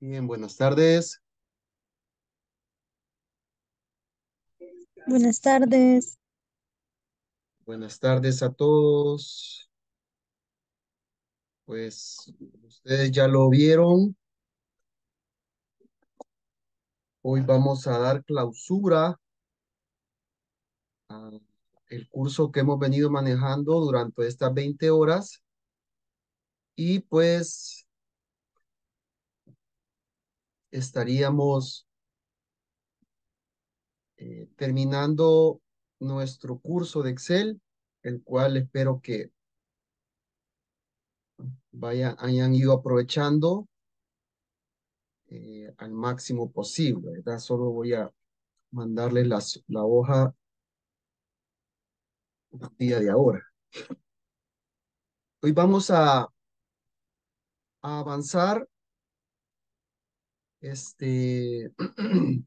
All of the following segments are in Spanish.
Bien, buenas tardes. Buenas tardes. Buenas tardes a todos. Pues ustedes ya lo vieron. Hoy vamos a dar clausura al curso que hemos venido manejando durante estas 20 horas. Y pues estaríamos eh, terminando nuestro curso de Excel, el cual espero que vayan, hayan ido aprovechando eh, al máximo posible, ¿verdad? Solo voy a mandarles las, la hoja día de ahora. Hoy vamos a avanzar este,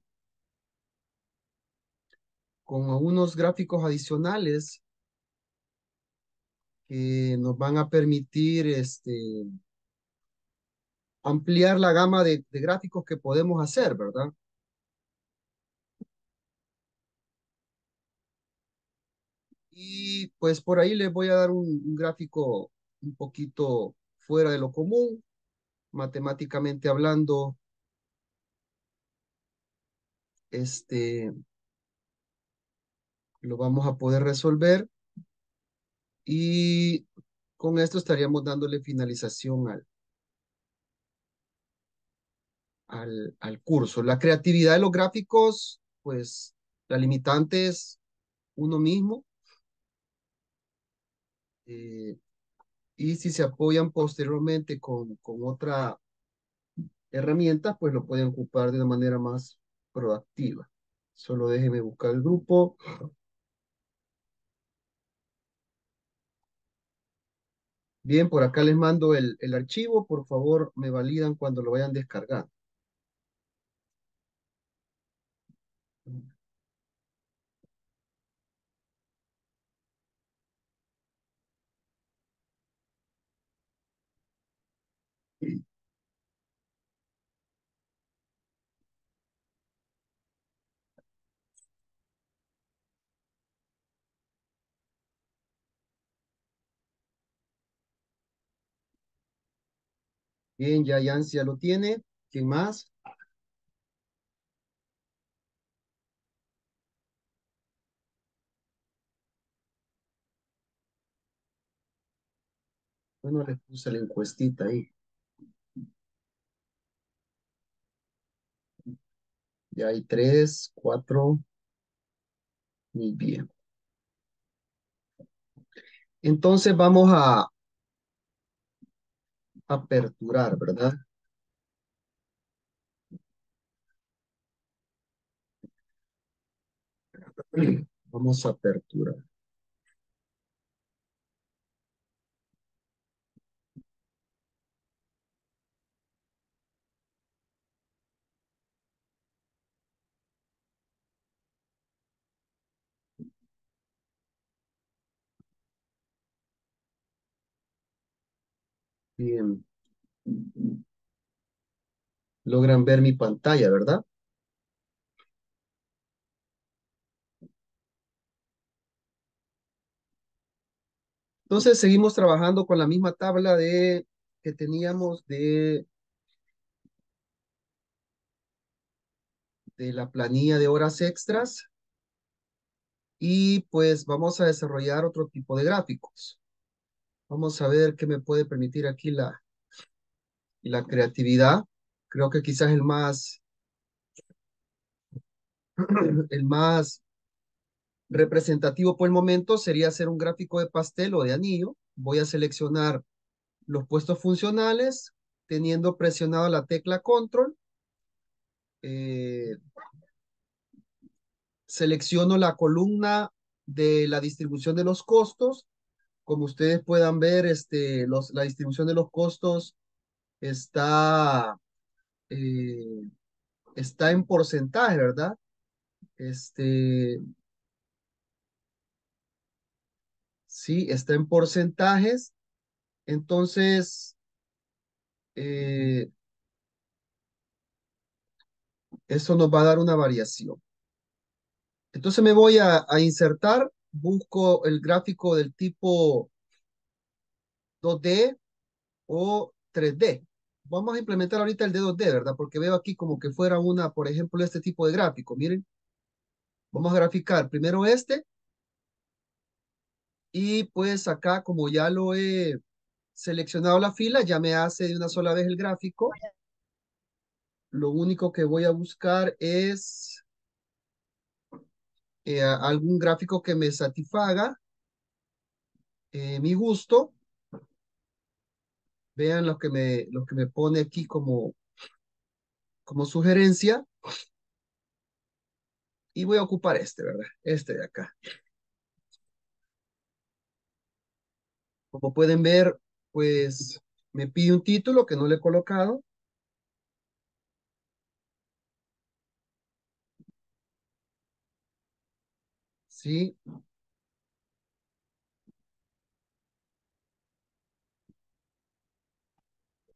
con unos gráficos adicionales que nos van a permitir este, ampliar la gama de, gráficos que podemos hacer, ¿verdad? Y pues por ahí les voy a dar un gráfico un poquito fuera de lo común, matemáticamente hablando, este, lo vamos a poder resolver y con esto estaríamos dándole finalización al, al, al curso. La creatividad de los gráficos, pues la limitante es uno mismo. Eh, y si se apoyan posteriormente con, con otra herramienta, pues lo pueden ocupar de una manera más proactiva. Solo déjenme buscar el grupo. Bien, por acá les mando el, el archivo. Por favor, me validan cuando lo vayan descargando. Bien, ya Yancy ya lo tiene. ¿Quién más? Bueno, les puse la encuestita ahí. Ya hay tres, cuatro. Muy bien. Entonces vamos a aperturar, ¿verdad? Vamos a aperturar. Bien. Logran ver mi pantalla, ¿verdad? Entonces seguimos trabajando con la misma tabla de que teníamos de, de la planilla de horas extras. Y pues vamos a desarrollar otro tipo de gráficos. Vamos a ver qué me puede permitir aquí la, la creatividad. Creo que quizás el más, el más representativo por el momento sería hacer un gráfico de pastel o de anillo. Voy a seleccionar los puestos funcionales teniendo presionado la tecla control. Eh, selecciono la columna de la distribución de los costos. Como ustedes puedan ver, este, la distribución de los costos está, eh, está en porcentaje, ¿verdad? Este, sí, está en porcentajes. Entonces, eh, Eso nos va a dar una variación. Entonces me voy a insertar, busco el gráfico del tipo 2D o 3D. Vamos a implementar ahorita el de 2D, ¿verdad? Porque veo aquí como que fuera una, por ejemplo, este tipo de gráfico. Miren, vamos a graficar primero este. Y pues acá, como ya lo he seleccionado la fila, ya me hace de una sola vez el gráfico. Lo único que voy a buscar es eh, algún gráfico que me satisfaga eh, mi gusto. Vean lo que me, lo que me pone aquí como, como sugerencia. Y voy a ocupar este, ¿verdad? Este de acá. Como pueden ver, pues me pide un título que no le he colocado.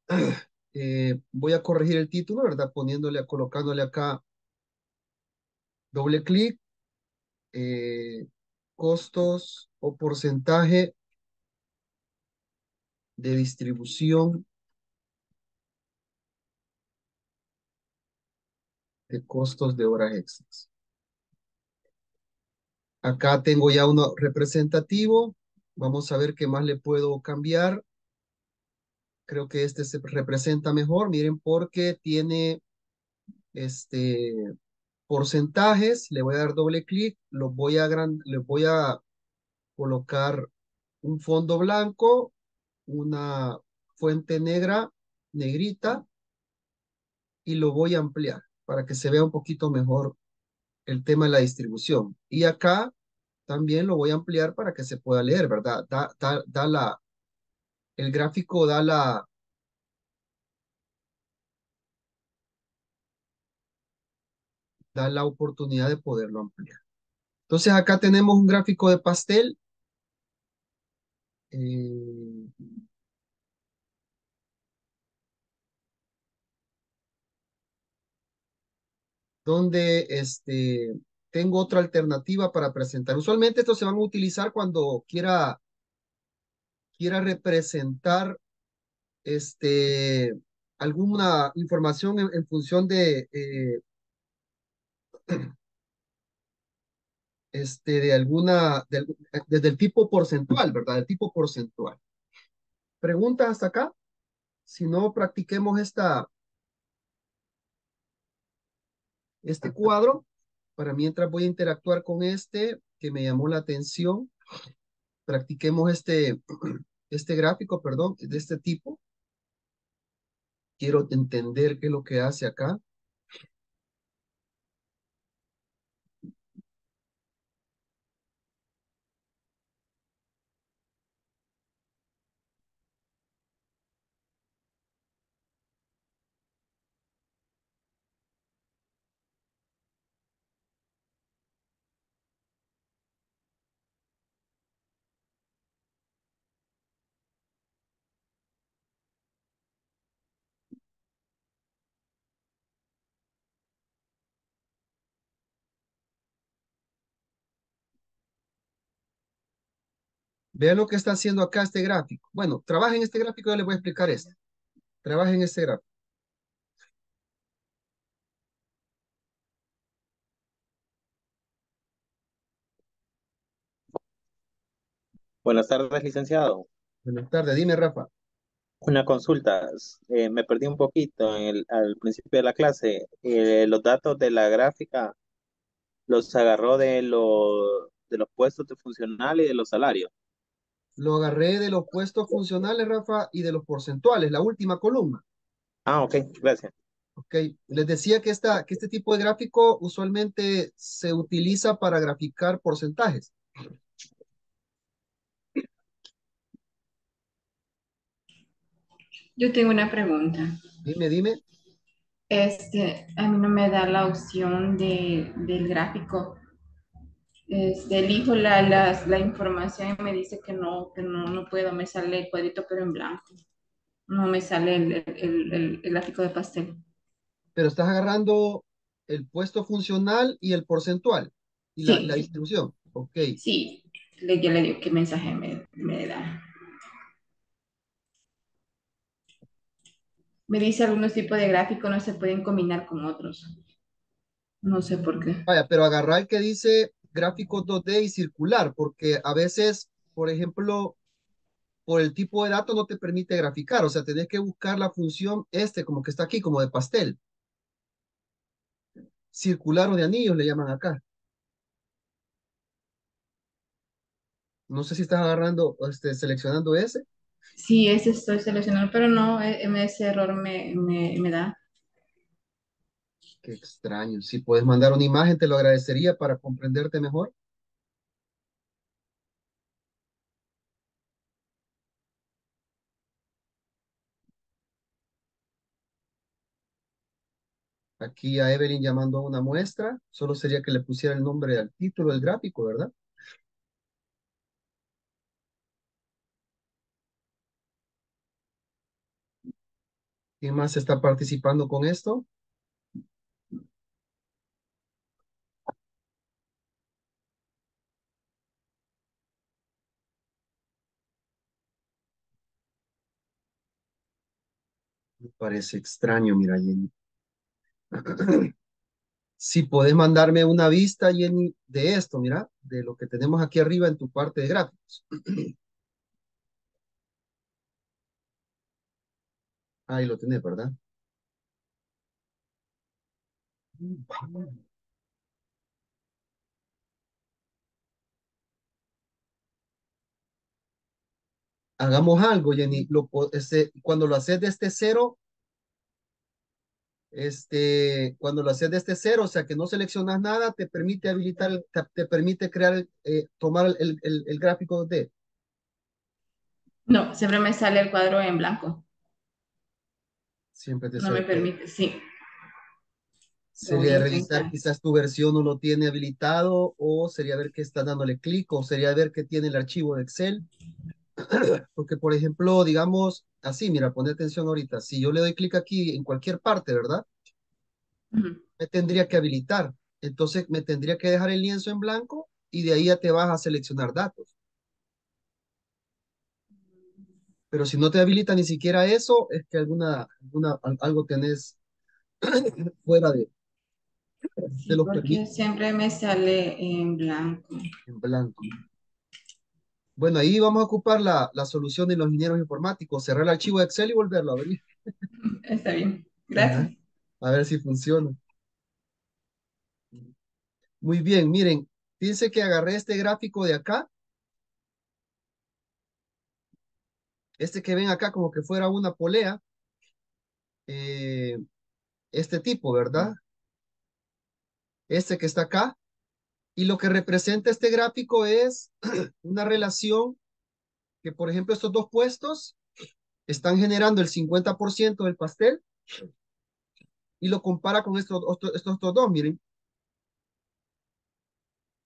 Eh, voy a corregir el título, ¿verdad? Poniéndole, colocándole acá doble clic, eh, costos o porcentaje de distribución de costos de horas extras. Acá tengo ya uno representativo. Vamos a ver qué más le puedo cambiar. Creo que este se representa mejor. Miren, porque tiene este porcentajes. Le voy a dar doble clic. Lo voy a gran, le voy a colocar un fondo blanco, una fuente negra, negrita, y lo voy a ampliar para que se vea un poquito mejor el tema de la distribución. Y acá también lo voy a ampliar para que se pueda leer, ¿verdad? Da, da, da la, el gráfico da la, da la oportunidad de poderlo ampliar. Entonces acá tenemos un gráfico de pastel. Eh, donde este, tengo otra alternativa para presentar. Usualmente estos se van a utilizar cuando quiera, quiera representar este, alguna información en, función de, eh, este, de alguna, desde el tipo porcentual, ¿verdad? El tipo porcentual. ¿Preguntas hasta acá? Si no, practiquemos esta, este cuadro para mientras voy a interactuar con este que me llamó la atención. Practiquemos este, este gráfico, perdón, de este tipo. Quiero entender qué es lo que hace acá. Vean lo que está haciendo acá este gráfico. Bueno, trabaja en este gráfico, yo les voy a explicar esto. Trabaja en este gráfico. Buenas tardes, licenciado. Buenas tardes, dime, Rafa. Una consulta. Eh, me perdí un poquito en el, al principio de la clase. Eh, los datos de la gráfica los agarró de, lo, de los puestos de funcional y de los salarios. Lo agarré de los puestos funcionales, Rafa, y de los porcentuales, la última columna. Ah, ok, gracias. Ok, les decía que, esta, que este tipo de gráfico usualmente se utiliza para graficar porcentajes. Yo tengo una pregunta. Dime, dime. Este, a mí no me da la opción de, del gráfico. Este, elijo la, la, la información y me dice que no, que no, no puedo, me sale el cuadrito pero en blanco. No me sale el, el, el, el gráfico de pastel. Pero estás agarrando el puesto funcional y el porcentual y la, Sí. la distribución. Ok. Sí, le, ya le digo qué mensaje me, me da. Me dice algunos tipos de gráficos no se pueden combinar con otros. No sé por qué. Vaya, pero agarrar el que dice gráfico 2D y circular, porque a veces, por ejemplo, por el tipo de dato no te permite graficar, o sea, tenés que buscar la función este, como que está aquí, como de pastel. Circular o de anillos le llaman acá. No sé si estás agarrando, este, seleccionando ese. Sí, ese estoy seleccionando, pero no, e- ese error me, me, me da. Qué extraño. Si puedes mandar una imagen, te lo agradecería para comprenderte mejor. Aquí a Evelyn llamando a una muestra. Solo sería que le pusiera el nombre al título del gráfico, ¿verdad? ¿Quién más está participando con esto? Parece extraño, mira, Jenny. Si podés mandarme una vista, Jenny, de esto, mira, de lo que tenemos aquí arriba en tu parte de gráficos. Ahí lo tenés, ¿verdad? Hagamos algo, Jenny. Este, cuando lo haces de este cero, este, cuando lo haces de este cero, o sea que no seleccionas nada, te permite habilitar, te, te permite crear, eh, tomar el, el, el gráfico de. No, siempre me sale el cuadro en blanco. Siempre te No sale me todo. permite, sí. Sería revisar quizás tu versión no lo tiene habilitado o sería ver que está dándole clic o sería ver que tiene el archivo de Excel. Porque, por ejemplo, digamos así, mira, pone atención ahorita. Si yo le doy clic aquí en cualquier parte, ¿verdad? Ujú. Me tendría que habilitar. Entonces me tendría que dejar el lienzo en blanco y de ahí ya te vas a seleccionar datos. Pero si no te habilita ni siquiera eso, es que alguna, alguna, al- algo tenés fuera de, Sí, de los porque permisos siempre me sale en blanco. en blanco. Bueno, ahí vamos a ocupar la, la solución de los ingenieros informáticos, cerrar el archivo de Excel y volverlo a abrir. Está bien. Ajá. Gracias. A ver si funciona. Muy bien, miren, fíjense que agarré este gráfico de acá, este que ven acá como que fuera una polea, eh, este tipo, ¿verdad? Este que está acá, y lo que representa este gráfico es una relación que, por ejemplo, estos dos puestos están generando el 50% del pastel y lo compara con estos, estos, dos, miren.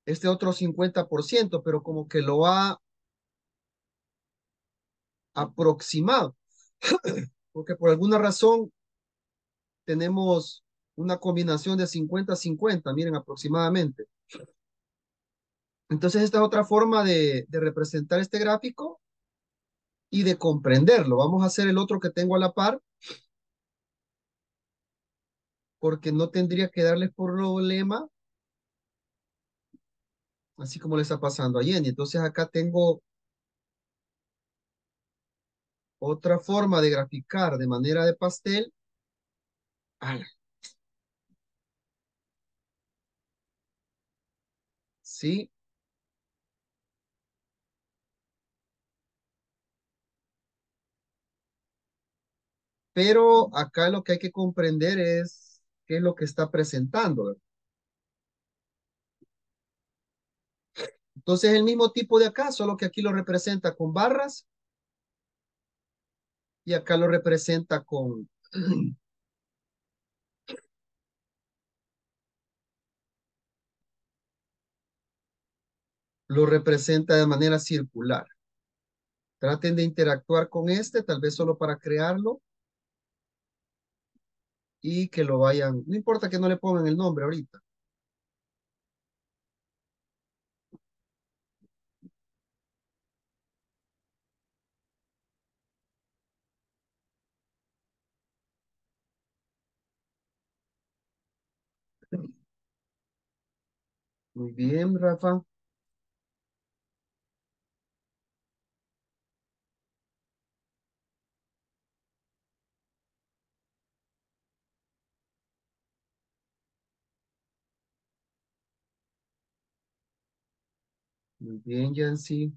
Este otro 50%, pero como que lo ha aproximado, porque por alguna razón tenemos una combinación de 50-50, miren, aproximadamente. Entonces, esta es otra forma de, representar este gráfico y de comprenderlo. Vamos a hacer el otro que tengo a la par, porque no tendría que darles problema, así como le está pasando a Jenny. Entonces, acá tengo otra forma de graficar de manera de pastel. ¡Ala! Sí, pero acá lo que hay que comprender es qué es lo que está presentando. Entonces, el mismo tipo de acá, solo que aquí lo representa con barras y acá lo representa con, lo representa de manera circular. Traten de interactuar con este, tal vez solo para crearlo. Y que lo vayan, no importa que no le pongan el nombre ahorita. Muy bien, Rafa. Muy bien, Yancy.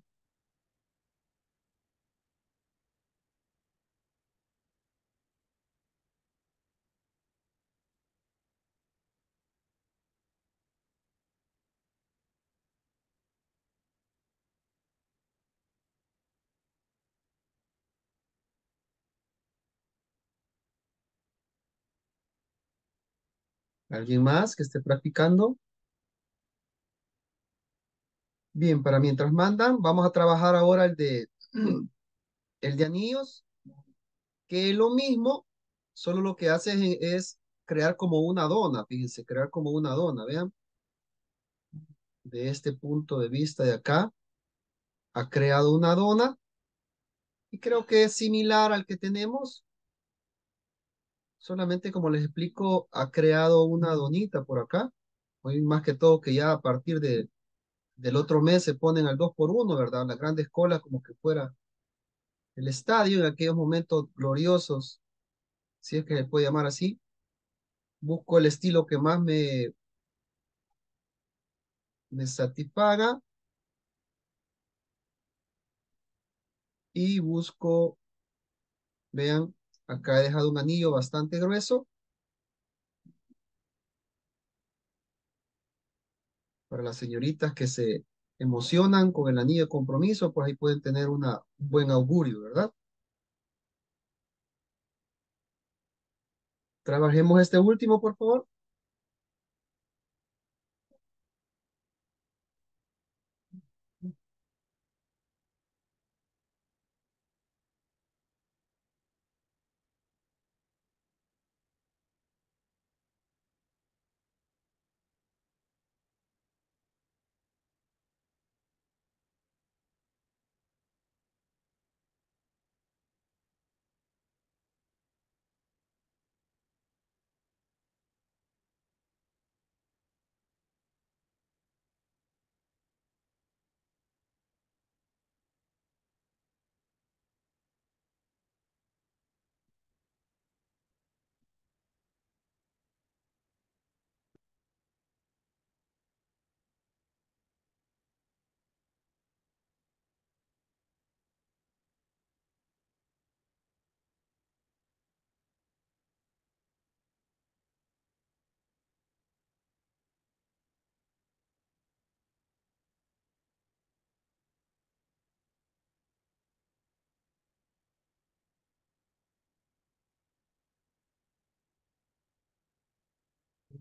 ¿Alguien más que esté practicando? Bien, para mientras mandan, vamos a trabajar ahora el de, el de anillos, que es lo mismo, solo lo que hace es, es crear como una dona, fíjense, crear como una dona, vean. De este punto de vista de acá, ha creado una dona, y creo que es similar al que tenemos, solamente como les explico, ha creado una donita por acá, hoy más que todo que ya a partir de, del otro mes se ponen al 2 por 1 ¿verdad? Las grandes colas como que fuera el estadio en aquellos momentos gloriosos, si es que se puede llamar así. Busco el estilo que más me, me satisfaga y busco, vean, acá he dejado un anillo bastante grueso para las señoritas que se emocionan con el anillo de compromiso, pues ahí pueden tener una, un buen augurio, ¿verdad? Trabajemos este último, por favor.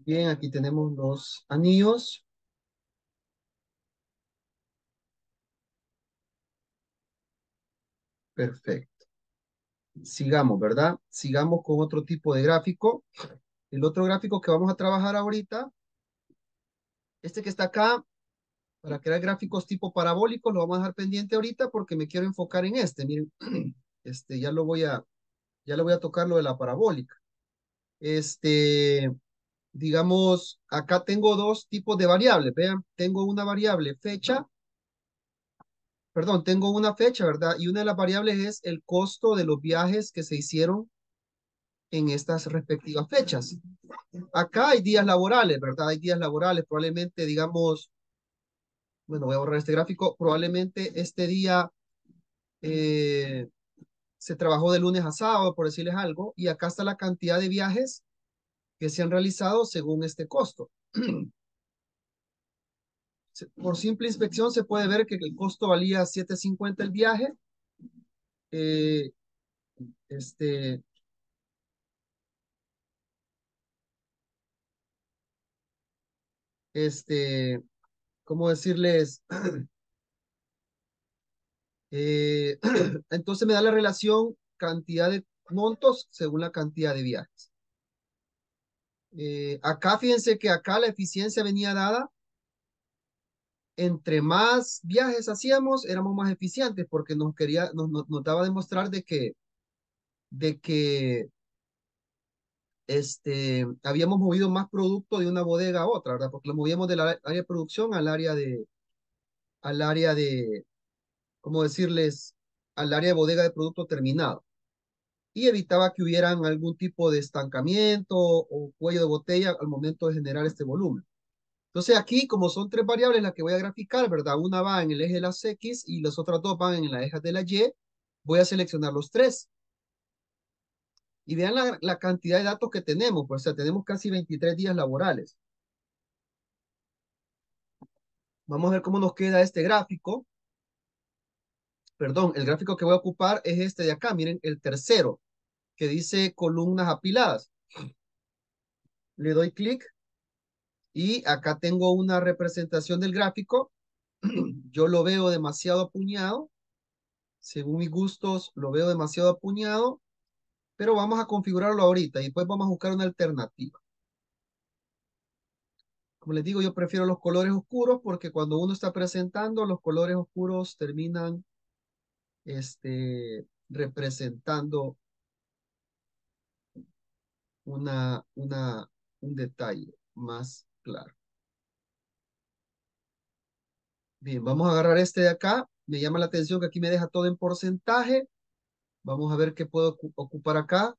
Bien, aquí tenemos los anillos. Perfecto. Sigamos, ¿verdad? Sigamos con otro tipo de gráfico. El otro gráfico que vamos a trabajar ahorita, este que está acá, para crear gráficos tipo parabólicos, lo vamos a dejar pendiente ahorita porque me quiero enfocar en este. Miren, este ya lo voy a, ya le voy a tocar lo de la parabólica. Este, digamos, acá tengo dos tipos de variables. Vean, tengo una variable fecha perdón, tengo una fecha, ¿verdad? Y una de las variables es el costo de los viajes que se hicieron en estas respectivas fechas. Acá hay días laborales, ¿verdad? Hay días laborales, probablemente, digamos, bueno, voy a borrar este gráfico, probablemente este día eh, se trabajó de lunes a sábado, por decirles algo, y acá está la cantidad de viajes que se han realizado según este costo. por simple inspección se puede ver que el costo valía 7.50 el viaje. Eh, este, este, ¿cómo decirles? Eh, entonces me da la relación cantidad de montos según la cantidad de viajes. Eh, acá fíjense que acá la eficiencia venía dada. Entre más viajes hacíamos, éramos más eficientes porque nos quería, nos, nos, nos daba a demostrar de que, de que este, habíamos movido más producto de una bodega a otra, ¿verdad? Porque lo movíamos del área de producción al área de, al área de, ¿cómo decirles? Al área de bodega de producto terminado. Y evitaba que hubieran algún tipo de estancamiento o cuello de botella al momento de generar este volumen. Entonces aquí, como son tres variables las que voy a graficar, ¿verdad? Una va en el eje de las X y las otras dos van en la eje de la Y, voy a seleccionar los tres. Y vean la, la cantidad de datos que tenemos, pues, o sea, tenemos casi 23 días laborales. Vamos a ver cómo nos queda este gráfico. Perdón, el gráfico que voy a ocupar es este de acá, miren, el tercero, que dice columnas apiladas. Le doy clic y acá tengo una representación del gráfico. Yo lo veo demasiado apuñado. Según mis gustos, lo veo demasiado apuñado pero vamos a configurarlo ahorita y después vamos a buscar una alternativa. Como les digo, yo prefiero los colores oscuros porque cuando uno está presentando, los colores oscuros terminan este, representando una, una, un detalle más claro. Bien, vamos a agarrar este de acá. Me llama la atención que aquí me deja todo en porcentaje. Vamos a ver qué puedo ocupar acá.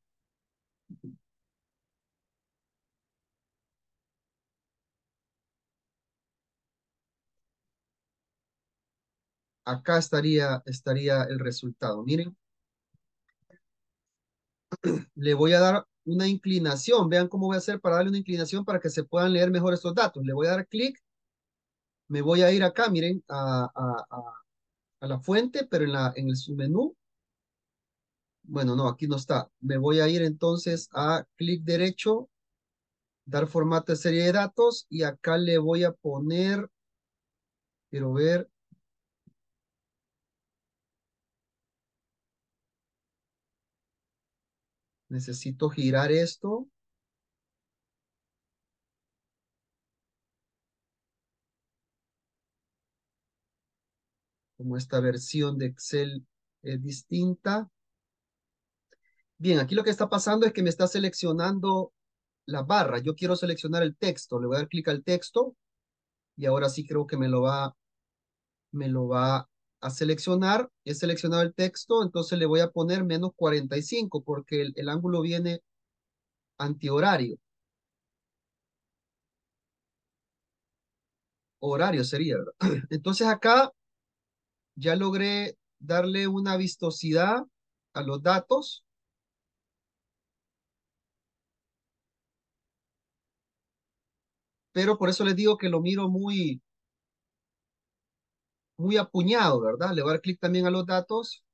Acá estaría, estaría el resultado. Miren. Le voy a dar una inclinación. Vean cómo voy a hacer para darle una inclinación para que se puedan leer mejor estos datos. Le voy a dar clic. Me voy a ir acá, miren, a, a, la fuente, pero en, en el submenú bueno, no, aquí no está. Me voy a ir entonces a clic derecho, dar formato de serie de datos y acá le voy a poner, quiero ver, necesito girar esto. Como esta versión de Excel es distinta. Bien, aquí lo que está pasando es que me está seleccionando la barra. Yo quiero seleccionar el texto. Le voy a dar clic al texto y ahora sí creo que me lo va, me lo va a seleccionar. He seleccionado el texto, entonces le voy a poner menos 45 porque el, el ángulo viene antihorario. Horario sería, ¿verdad? Entonces acá ya logré darle una vistosidad a los datos pero por eso les digo que lo miro muy, muy apuñado, ¿verdad? Le voy a dar clic también a los datos.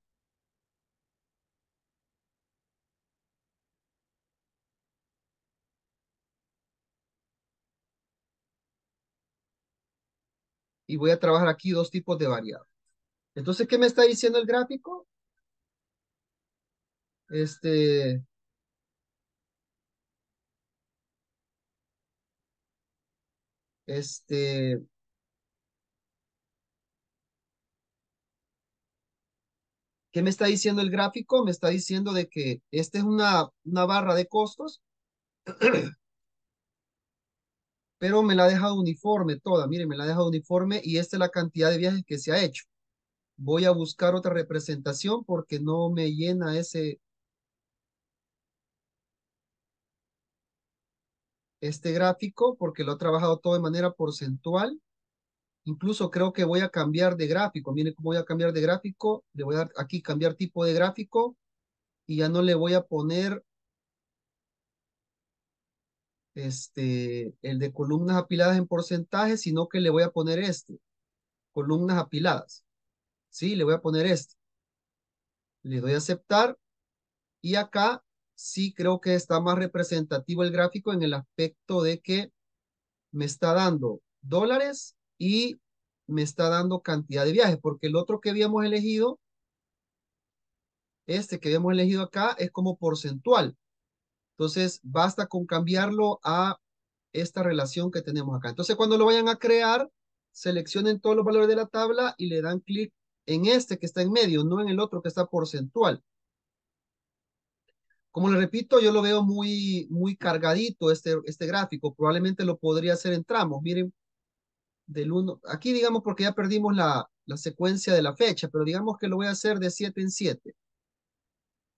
Y voy a trabajar aquí dos tipos de variables. Entonces, ¿qué me está diciendo el gráfico? Este, Este, ¿qué me está diciendo el gráfico? Me está diciendo de que esta es una, una barra de costos, pero me la ha dejado uniforme toda. Miren, me la ha dejado uniforme y esta es la cantidad de viajes que se ha hecho. Voy a buscar otra representación porque no me llena ese, este gráfico porque lo he trabajado todo de manera porcentual. Incluso creo que voy a cambiar de gráfico. Miren cómo voy a cambiar de gráfico. Le voy a dar aquí cambiar tipo de gráfico y ya no le voy a poner este, el de columnas apiladas en porcentaje, sino que le voy a poner este, columnas apiladas. Sí, le voy a poner este. Le doy a aceptar y acá sí creo que está más representativo el gráfico en el aspecto de que me está dando dólares y me está dando cantidad de viajes, porque el otro que habíamos elegido, este que habíamos elegido acá, es como porcentual. Entonces, basta con cambiarlo a esta relación que tenemos acá. Entonces, cuando lo vayan a crear, seleccionen todos los valores de la tabla y le dan clic en este que está en medio, no en el otro que está porcentual. Como le repito, yo lo veo muy, muy cargadito este, este gráfico. Probablemente lo podría hacer en tramos. Miren, del 1. Aquí digamos porque ya perdimos la, la secuencia de la fecha, pero digamos que lo voy a hacer de 7 en 7.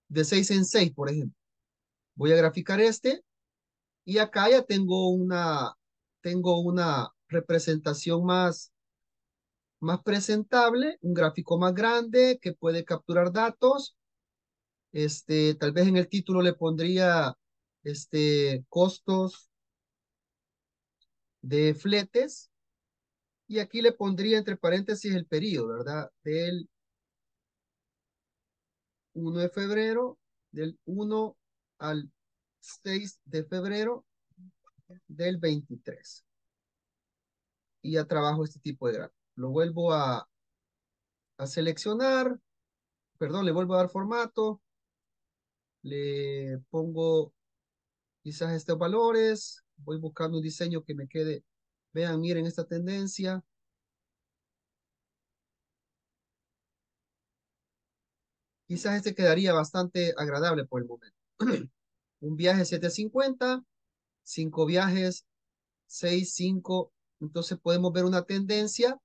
De 6 en 6, por ejemplo. Voy a graficar este y acá ya tengo una, tengo una representación más, más presentable, un gráfico más grande que puede capturar datos. Este, tal vez en el título le pondría este, costos de fletes. Y aquí le pondría entre paréntesis el periodo, ¿verdad? Del 1 de febrero, del 1 al 6 de febrero del 23. Y ya trabajo este tipo de gráfico. Lo vuelvo a, a seleccionar. Perdón, le vuelvo a dar formato. Le pongo quizás estos valores. Voy buscando un diseño que me quede. Vean, miren esta tendencia. Quizás este quedaría bastante agradable por el momento. un viaje 750, cinco viajes 6, 5. Entonces podemos ver una tendencia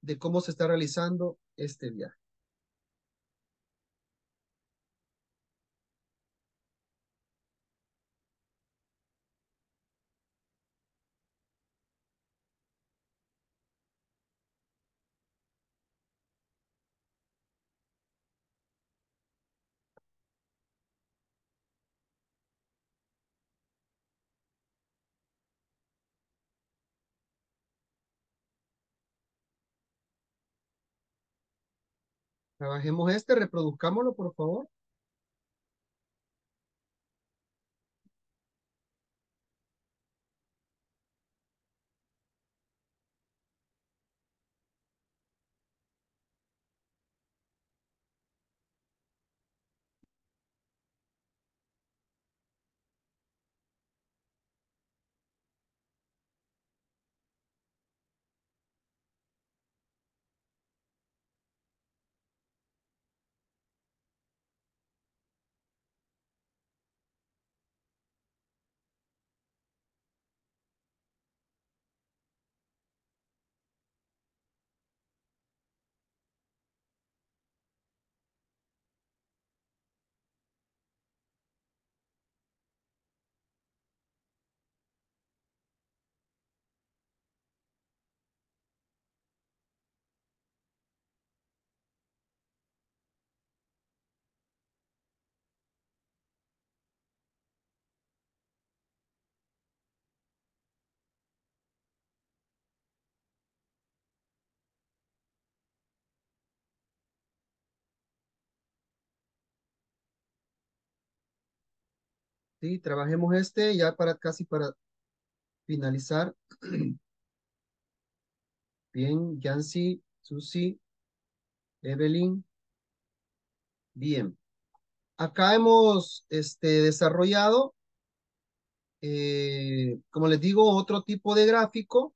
de cómo se está realizando este viaje. Trabajemos este, reproduzcámoslo, por favor. Sí, trabajemos este ya para casi para finalizar. Bien, Yancy, Susi, Evelyn. Bien. Acá hemos este, desarrollado, eh, como les digo, otro tipo de gráfico.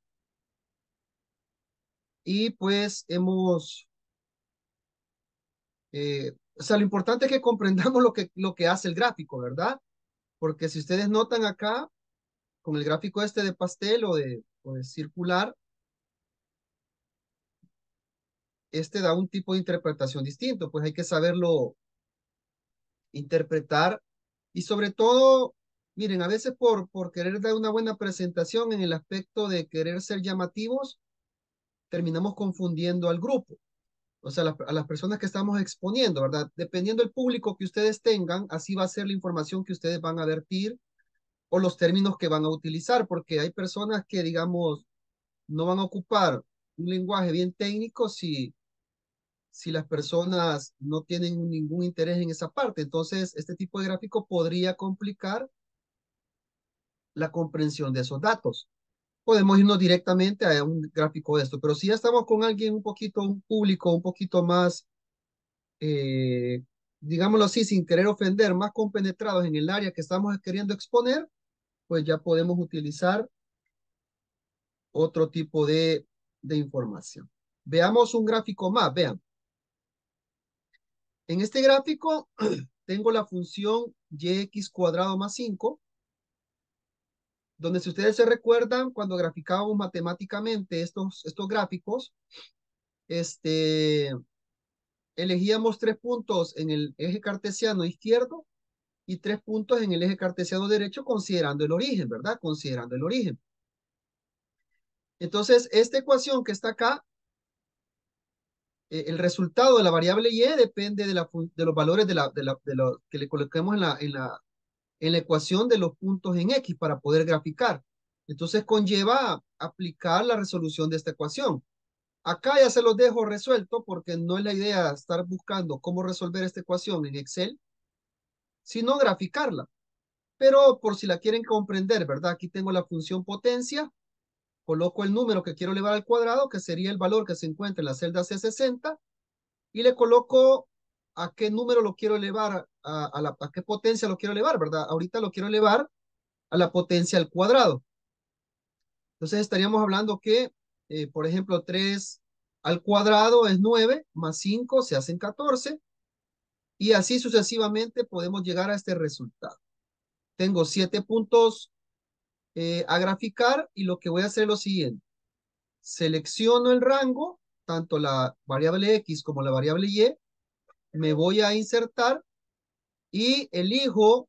Y pues hemos, eh, o sea, lo importante es que comprendamos lo que, lo que hace el gráfico, ¿verdad? Porque si ustedes notan acá, con el gráfico este de pastel o de, circular, este da un tipo de interpretación distinto, pues hay que saberlo interpretar y sobre todo, miren, a veces por, por querer dar una buena presentación en el aspecto de querer ser llamativos, terminamos confundiendo al grupo, o sea, a las personas que estamos exponiendo, ¿verdad? Dependiendo del público que ustedes tengan, así va a ser la información que ustedes van a vertir o los términos que van a utilizar, porque hay personas que, digamos, no van a ocupar un lenguaje bien técnico si, si las personas no tienen ningún interés en esa parte. Entonces, este tipo de gráfico podría complicar la comprensión de esos datos. Podemos irnos directamente a un gráfico de esto, pero si ya estamos con alguien un poquito, un público un poquito más, eh, digámoslo así, sin querer ofender, más compenetrados en el área que estamos queriendo exponer, pues ya podemos utilizar otro tipo de, de información. Veamos un gráfico más, vean. En este gráfico tengo la función yx cuadrado más 5, donde si ustedes se recuerdan, cuando graficábamos matemáticamente estos, estos gráficos, este, elegíamos tres puntos en el eje cartesiano izquierdo y tres puntos en el eje cartesiano derecho considerando el origen, ¿verdad? Considerando el origen. Entonces, esta ecuación que está acá, eh, el resultado de la variable y depende de, la, de los valores de, la, de, la, de lo que le coloquemos en la, en, la, en la ecuación de los puntos en X para poder graficar. Entonces, conlleva aplicar la resolución de esta ecuación. Acá ya se los dejo resuelto porque no es la idea estar buscando cómo resolver esta ecuación en Excel, sino graficarla. Pero por si la quieren comprender, ¿verdad? Aquí tengo la función potencia, coloco el número que quiero elevar al cuadrado, que sería el valor que se encuentra en la celda C60, y le coloco a qué número lo quiero elevar, a, la, qué potencia lo quiero elevar, ¿verdad? Ahorita lo quiero elevar a la potencia al cuadrado. Entonces estaríamos hablando que eh, por ejemplo, 3 al cuadrado es 9, más 5 se hacen 14, y así sucesivamente podemos llegar a este resultado. Tengo 7 puntos eh, a graficar y lo que voy a hacer es lo siguiente. Selecciono el rango, tanto la variable X como la variable Y, me voy a insertar y elijo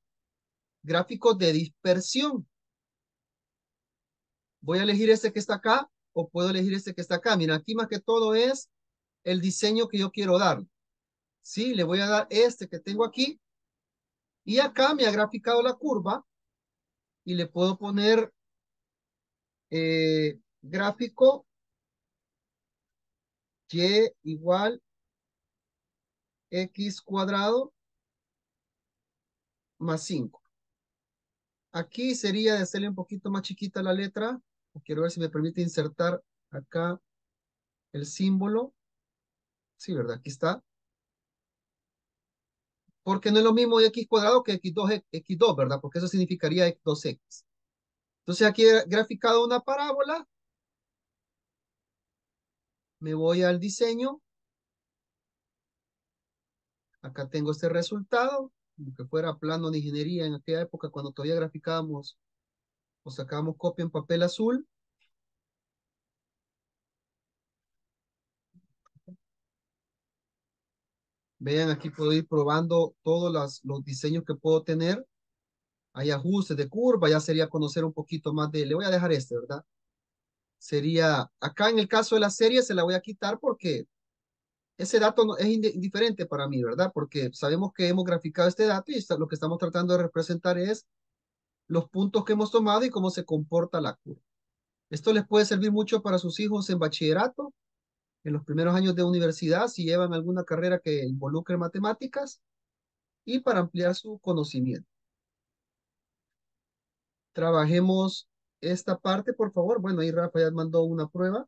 gráficos de dispersión. Voy a elegir este que está acá, o puedo elegir este que está acá. Mira, aquí más que todo es el diseño que yo quiero dar. Sí, le voy a dar este que tengo aquí. Y acá me ha graficado la curva y le puedo poner eh, gráfico y igual x cuadrado más 5. Aquí sería de hacerle un poquito más chiquita la letra Quiero ver si me permite insertar acá el símbolo. Sí, ¿verdad? Aquí está. Porque no es lo mismo x cuadrado que x2, x2, ¿verdad? Porque eso significaría x2x. Entonces aquí he graficado una parábola. Me voy al diseño. Acá tengo este resultado, como que fuera plano de ingeniería en aquella época cuando todavía graficábamos o sacamos copia en papel azul. Vean, aquí puedo ir probando todos los diseños que puedo tener. Hay ajustes de curva, ya sería conocer un poquito más de... Le voy a dejar este, ¿verdad? Sería, acá en el caso de la serie se la voy a quitar porque ese dato no, es indiferente para mí, ¿verdad? Porque sabemos que hemos graficado este dato y lo que estamos tratando de representar es los puntos que hemos tomado y cómo se comporta la curva. Esto les puede servir mucho para sus hijos en bachillerato, en los primeros años de universidad, si llevan alguna carrera que involucre matemáticas, y para ampliar su conocimiento. Trabajemos esta parte, por favor. Bueno, ahí Rafa ya mandó una prueba.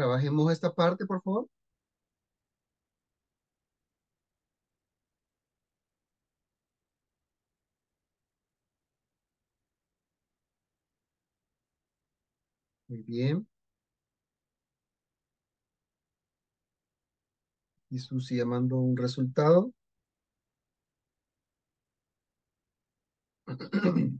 Trabajemos esta parte, por favor. Muy bien. Y Susi llamando un resultado.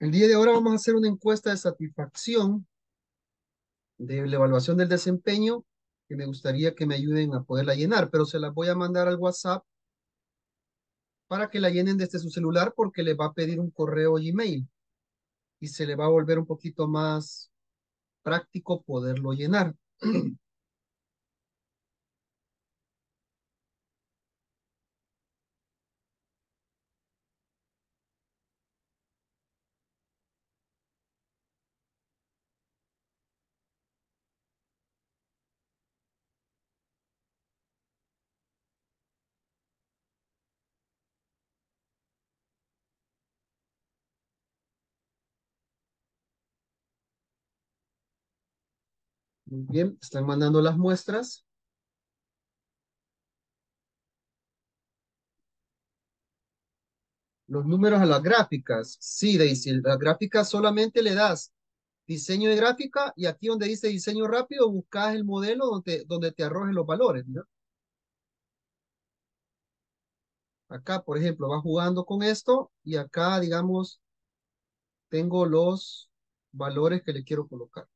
El día de ahora vamos a hacer una encuesta de satisfacción de la evaluación del desempeño que me gustaría que me ayuden a poderla llenar, pero se las voy a mandar al WhatsApp para que la llenen desde su celular porque les va a pedir un correo Gmail y se le va a volver un poquito más práctico poderlo llenar. Muy bien, están mandando las muestras. Los números a las gráficas. Sí, Daisy, las gráficas solamente le das diseño de gráfica y aquí donde dice diseño rápido buscas el modelo donde, donde te arrojen los valores. Acá, por ejemplo, va jugando con esto y acá, digamos, tengo los valores que le quiero colocar.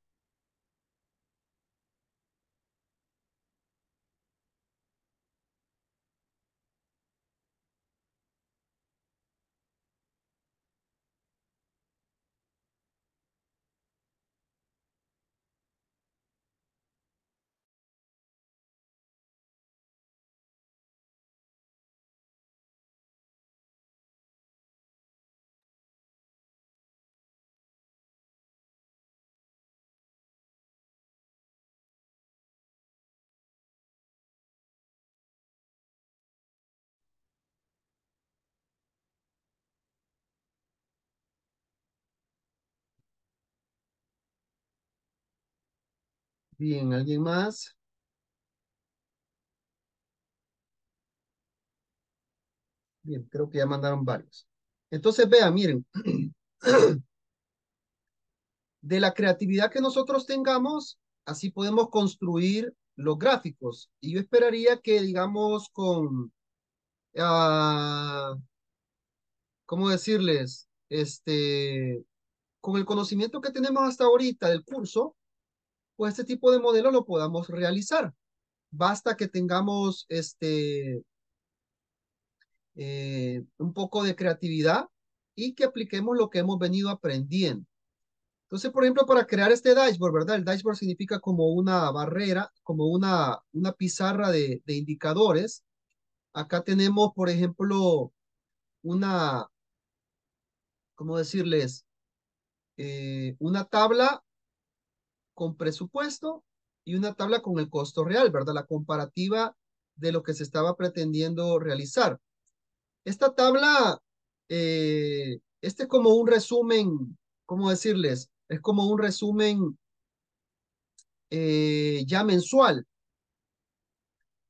Bien, ¿alguien más? Bien, creo que ya mandaron varios. Entonces, vean, miren. De la creatividad que nosotros tengamos, así podemos construir los gráficos. Y yo esperaría que, digamos, con, ah, ¿cómo decirles? Este, con el conocimiento que tenemos hasta ahorita del curso, pues este tipo de modelo lo podamos realizar. Basta que tengamos este, eh, un poco de creatividad y que apliquemos lo que hemos venido aprendiendo. Entonces, por ejemplo, para crear este dashboard, ¿verdad? El dashboard significa como una barrera, como una, una pizarra de, de indicadores. Acá tenemos, por ejemplo, una, ¿cómo decirles? Eh, una tabla con presupuesto y una tabla con el costo real, ¿verdad? La comparativa de lo que se estaba pretendiendo realizar. Esta tabla, eh, este es como un resumen, ¿cómo decirles? Es como un resumen eh, ya mensual.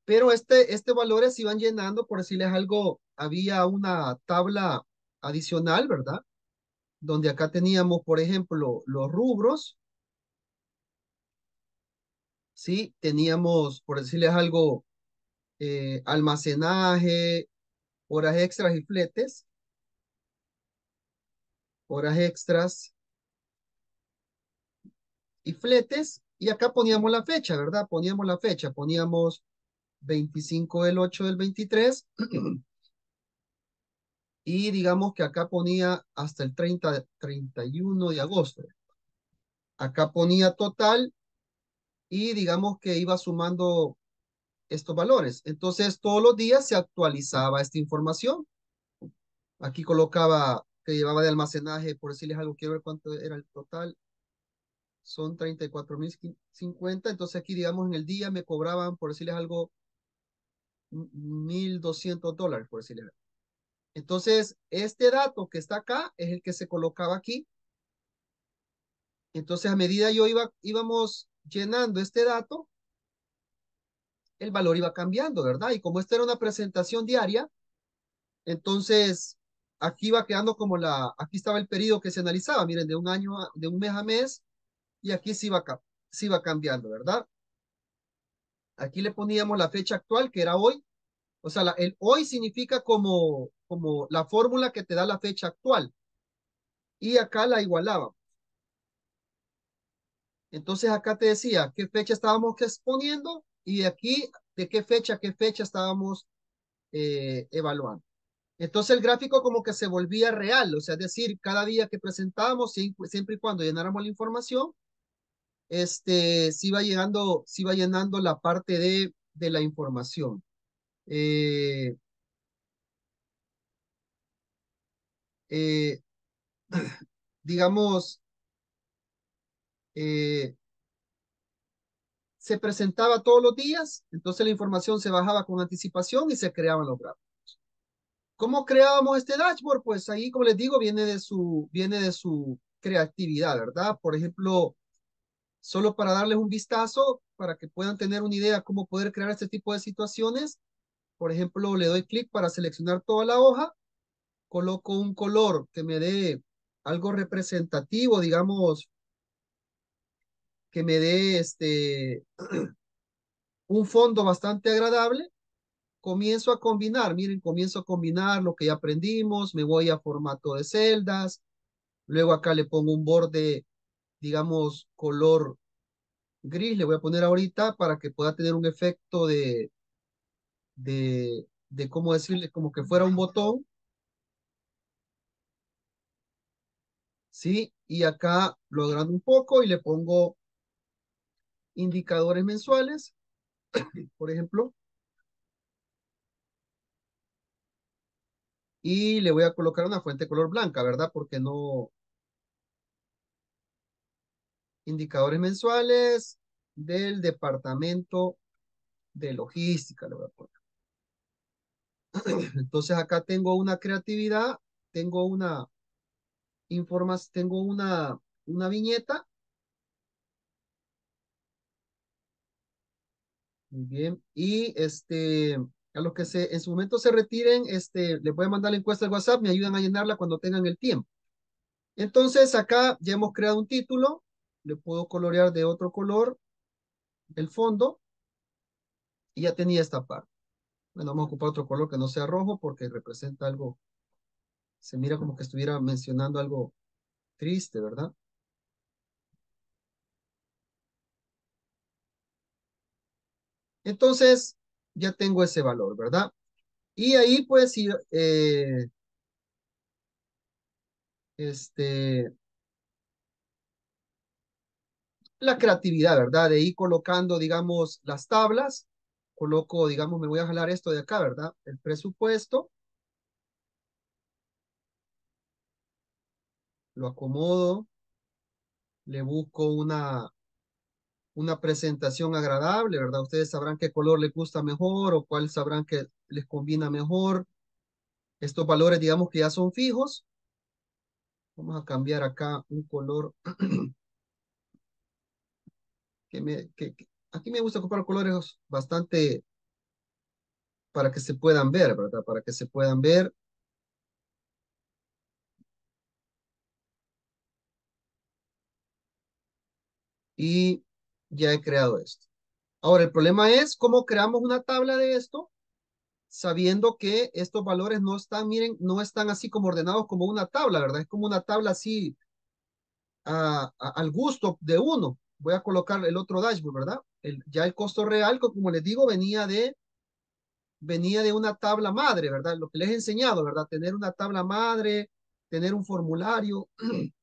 Pero este, este valores iban llenando, por decirles algo, había una tabla adicional, ¿verdad? Donde acá teníamos, por ejemplo, los rubros. Sí, teníamos, por decirles algo, eh, almacenaje, horas extras y fletes, horas extras y fletes, y acá poníamos la fecha, ¿verdad? Poníamos la fecha, poníamos 25 del 8 del 23, y digamos que acá ponía hasta el 30, 31 de agosto. Acá ponía total, y digamos que iba sumando estos valores. Entonces, todos los días se actualizaba esta información. Aquí colocaba que llevaba de almacenaje, por decirles algo, quiero ver cuánto era el total. Son 34.050. Entonces, aquí, digamos, en el día me cobraban, por decirles algo, 1.200 dólares, por decirles algo. Entonces, este dato que está acá es el que se colocaba aquí. Entonces, a medida yo iba, íbamos llenando este dato, el valor iba cambiando, ¿verdad? Y como esta era una presentación diaria, entonces aquí iba quedando como la, aquí estaba el periodo que se analizaba, miren, de un año, a, de un mes a mes, y aquí se iba, cambiando, ¿verdad? Aquí le poníamos la fecha actual, que era hoy, o sea, el hoy significa como, como la fórmula que te da la fecha actual. y acá la igualábamos. Entonces acá te decía qué fecha estábamos exponiendo y de aquí de qué fecha qué fecha estábamos eh, evaluando. Entonces el gráfico como que se volvía real, o sea, es decir, cada día que presentábamos, siempre y cuando llenáramos la información, este, se iba llegando, se iba llenando la parte de, de la información. Eh, eh, digamos, eh, se presentaba todos los días, entonces la información se bajaba con anticipación y se creaban los gráficos. ¿Cómo creábamos este dashboard? Pues ahí, como les digo, viene de su, viene de su creatividad, ¿verdad? Por ejemplo, solo para darles un vistazo, para que puedan tener una idea cómo poder crear este tipo de situaciones, por ejemplo, le doy clic para seleccionar toda la hoja, coloco un color que me dé algo representativo, digamos, que me dé este, un fondo bastante agradable, comienzo a combinar, miren, comienzo a combinar lo que ya aprendimos, me voy a formato de celdas, luego acá le pongo un borde, digamos, color gris, le voy a poner ahorita para que pueda tener un efecto de, de, de cómo decirle, como que fuera un botón. ¿Sí? Y acá lo agrando un poco y le pongo indicadores mensuales, por ejemplo. Y le voy a colocar una fuente color blanca, ¿verdad? Porque no... Indicadores mensuales del departamento de logística, le voy a poner. Entonces acá tengo una creatividad, tengo una informas, tengo una, una viñeta Muy bien. Y este, a los que se, en su momento se retiren, este, les voy a mandar la encuesta al WhatsApp, me ayudan a llenarla cuando tengan el tiempo. Entonces, acá ya hemos creado un título, le puedo colorear de otro color el fondo, y ya tenía esta parte. Bueno, vamos a ocupar otro color que no sea rojo porque representa algo, se mira como que estuviera mencionando algo triste, ¿verdad? Entonces, ya tengo ese valor, ¿verdad? Y ahí pues, eh, este, la creatividad, ¿verdad? De ir colocando, digamos, las tablas, coloco, digamos, me voy a jalar esto de acá, ¿verdad? El presupuesto. Lo acomodo, le busco una, una presentación agradable, ¿verdad? Ustedes sabrán qué color les gusta mejor o cuál sabrán que les combina mejor. Estos valores, digamos que ya son fijos. Vamos a cambiar acá un color aquí me gusta ocupar colores bastante para que se puedan ver, ¿verdad? Para que se puedan ver. Y ya he creado esto. Ahora, el problema es cómo creamos una tabla de esto sabiendo que estos valores no están, miren, no están así como ordenados como una tabla, ¿verdad? Es como una tabla así al gusto de uno. Voy a colocar el otro dashboard, ¿verdad? Ya el costo real, como les digo, venía de, venía de una tabla madre, ¿verdad? Lo que les he enseñado, ¿verdad? Tener una tabla madre, tener un formulario,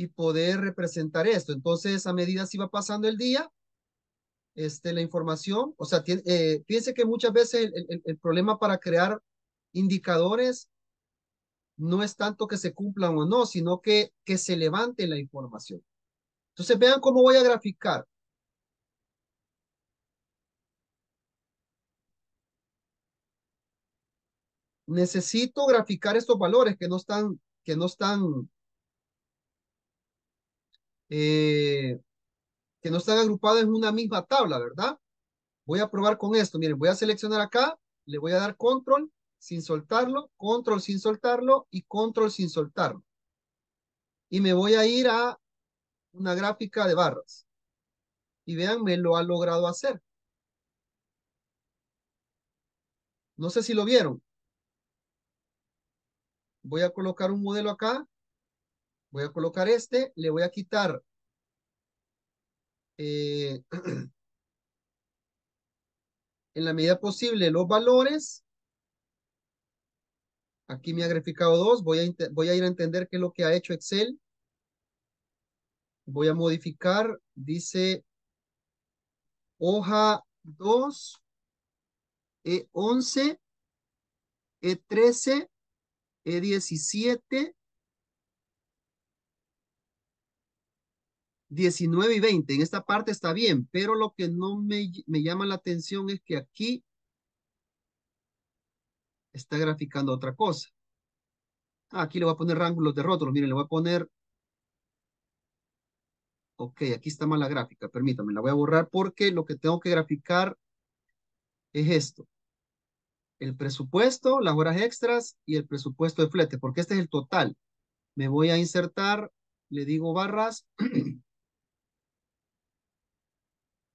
y poder representar esto. Entonces, a medida si va pasando el día, este, la información, o sea, tiene, eh, fíjense que muchas veces el, el, problema para crear indicadores no es tanto que se cumplan o no, sino que, que se levante la información. Entonces, vean cómo voy a graficar. Necesito graficar estos valores que no están, que no están eh, que no están agrupados en una misma tabla, ¿verdad? Voy a probar con esto. Miren, voy a seleccionar acá, le voy a dar control sin soltarlo, control sin soltarlo y control sin soltarlo. Y me voy a ir a una gráfica de barras. Y vean, me lo ha logrado hacer. No sé si lo vieron. Voy a colocar un modelo acá. Voy a colocar este. Le voy a quitar eh, en la medida posible los valores. Aquí me ha graficado dos. Voy a, voy a ir a entender qué es lo que ha hecho Excel. Voy a modificar. Dice hoja 2, E11, E13, E17, 19 y 20. En esta parte está bien, pero lo que no me, me llama la atención es que aquí está graficando otra cosa. Ah, aquí le voy a poner ángulos de rótulos. Miren, le voy a poner... Ok, aquí está mal la gráfica. Permítame, la voy a borrar porque lo que tengo que graficar es esto. El presupuesto, las horas extras y el presupuesto de flete, porque este es el total. Me voy a insertar, le digo barras.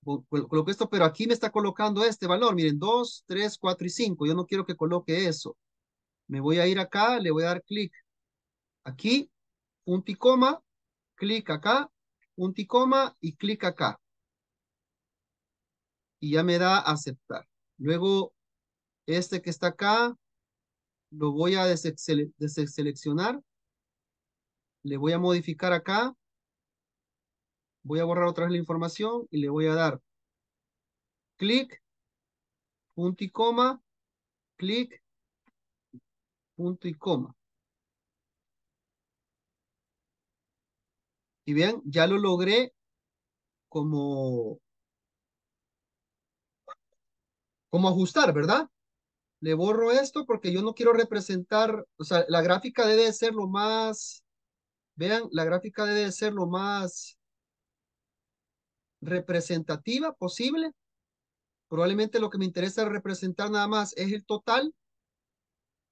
Coloco esto, pero aquí me está colocando este valor. Miren, 2, 3, 4 y 5. Yo no quiero que coloque eso. Me voy a ir acá, le voy a dar clic aquí, punto clic acá, punto y clic acá. Y ya me da aceptar. Luego, este que está acá, lo voy a deseleccionar. Le voy a modificar acá. Voy a borrar otra vez la información y le voy a dar clic, punto y coma, clic, punto y coma. Y bien, ya lo logré como, como ajustar, ¿verdad? Le borro esto porque yo no quiero representar, o sea, la gráfica debe ser lo más, vean, la gráfica debe ser lo más representativa posible. Probablemente lo que me interesa representar nada más es el total.